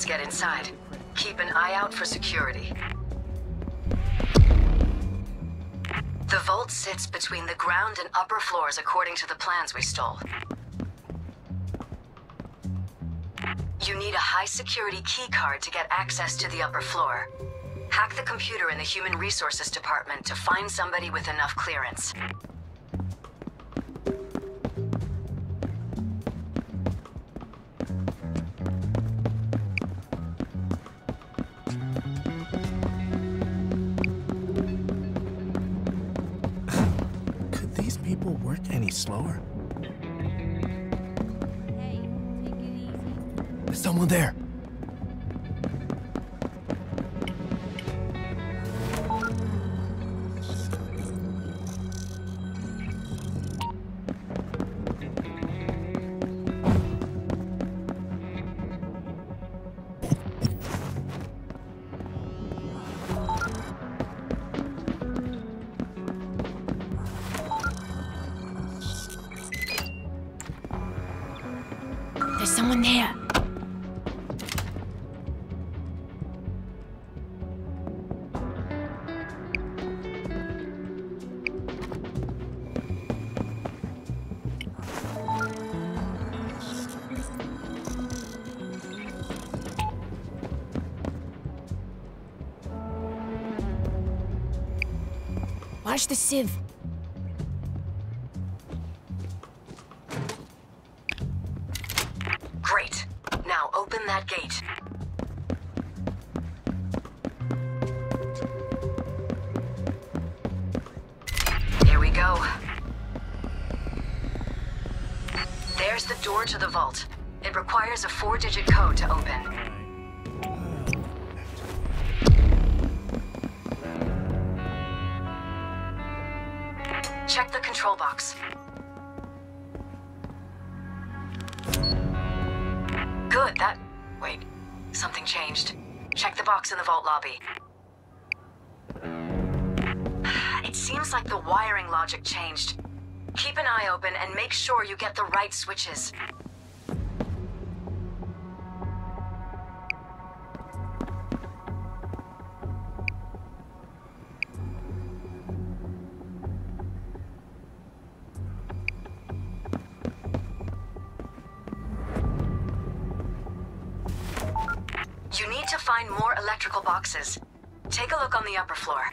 Let's get inside. Keep an eye out for security. The vault sits between the ground and upper floors according to the plans we stole. You need a high-security keycard to get access to the upper floor. Hack the computer in the Human Resources Department to find somebody with enough clearance. Someone there. There's someone there. Watch the civ. Great. Now open that gate. Here we go. There's the door to the vault. It requires a four-digit code to open. Control box. Good, that... Wait. Something changed. Check the box in the vault lobby. It seems like the wiring logic changed. Keep an eye open and make sure you get the right switches. To find more electrical boxes. Take a look on the upper floor.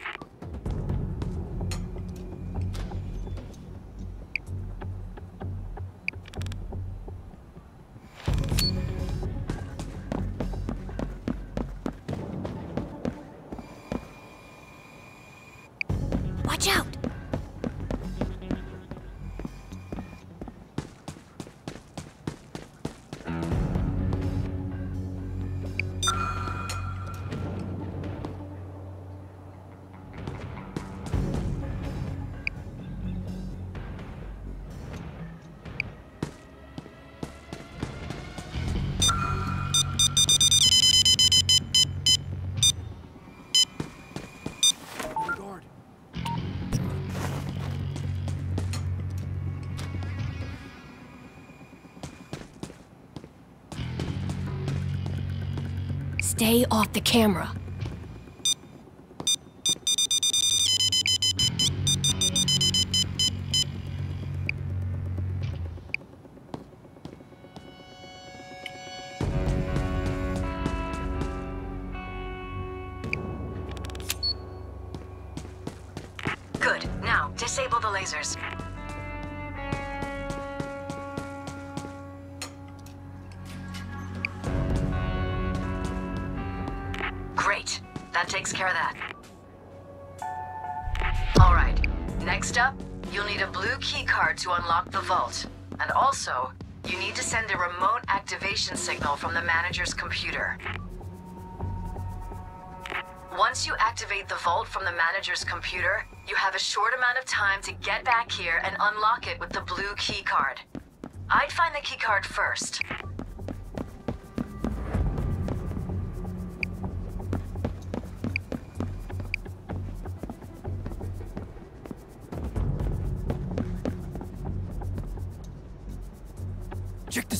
Stay off the camera. Takes care of that. All right. Next up, you'll need a blue key card to unlock the vault. And also, you need to send a remote activation signal from the manager's computer. Once you activate the vault from the manager's computer, you have a short amount of time to get back here and unlock it with the blue key card. I'd find the key card first.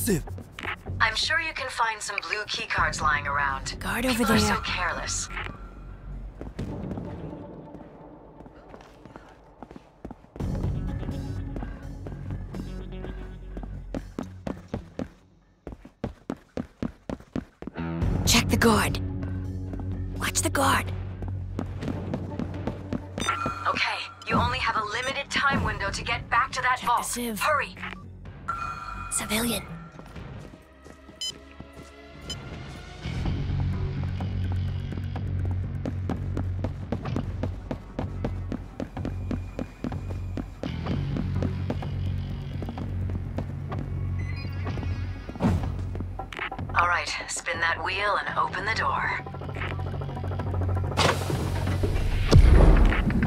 Check the civ. I'm sure you can find some blue keycards lying around. Guard over People are there. so careless. Check the guard. Watch the guard. Okay, you only have a limited time window to get back to that Check vault. Hurry! Civilian. Right, spin that wheel and open the door.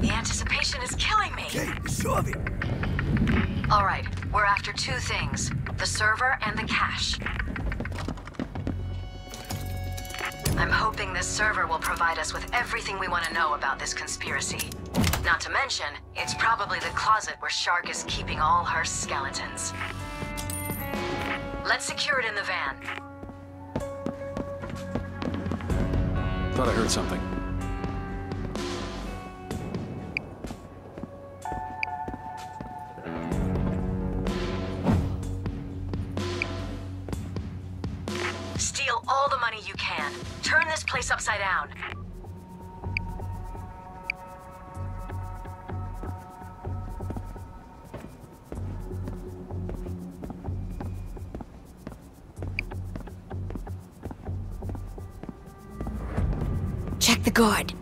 The anticipation is killing me. Shove it. All right, we're after two things the server and the cache. I'm hoping this server will provide us with everything we want to know about this conspiracy. Not to mention, it's probably the closet where Shark is keeping all her skeletons. Let's secure it in the van. Thought I heard something. Steal all the money you can. Turn this place upside down. The guard.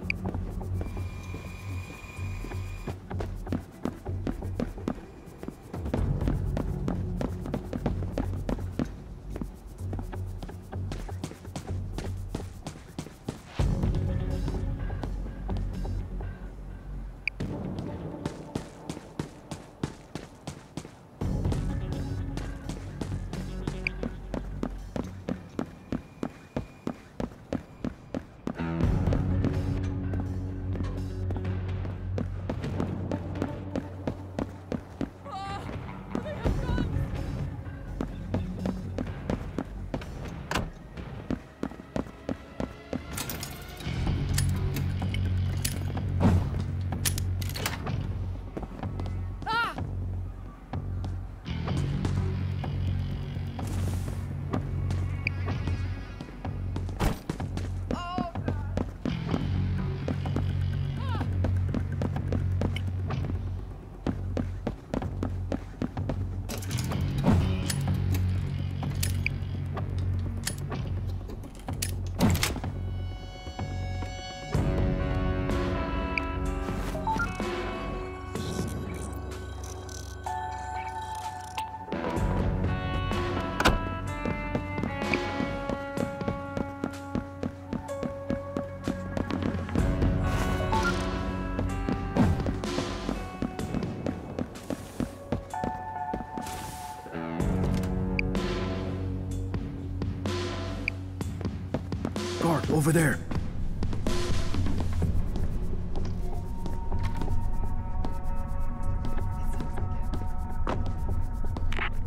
Over there.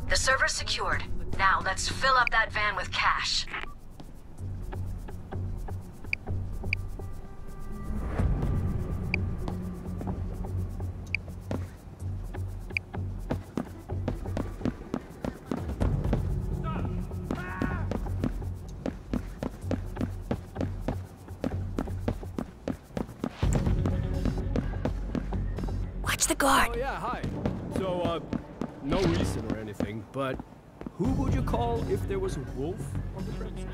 The server's secured. Now let's fill up that van with cash. The guard. Oh yeah, hi. So, uh, no reason or anything, but who would you call if there was a wolf on the premises?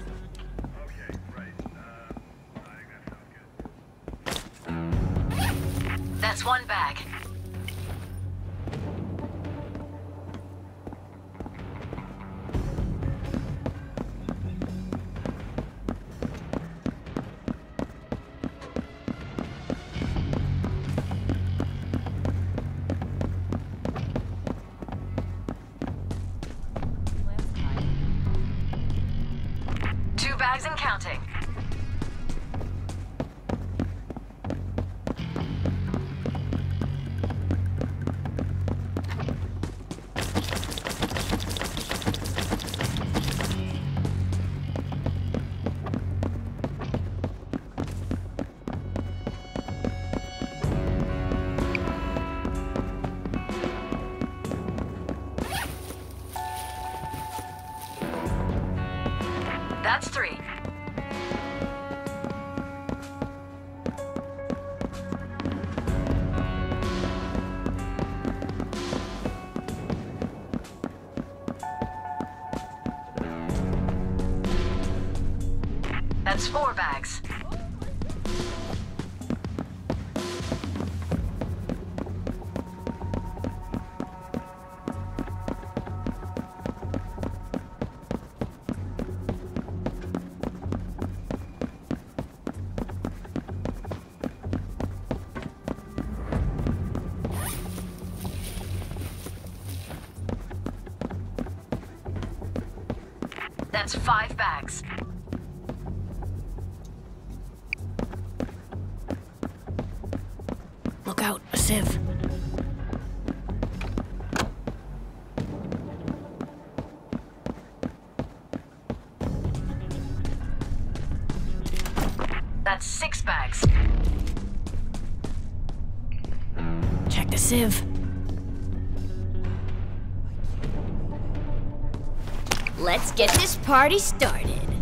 That's one bag. And counting. That's four bags. That's five bags. Look out, a civ. That's six bags. Check the civ. Let's get this party started.